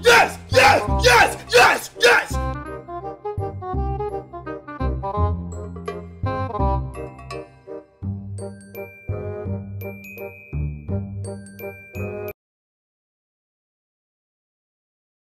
Yes! Yes! Yes! Música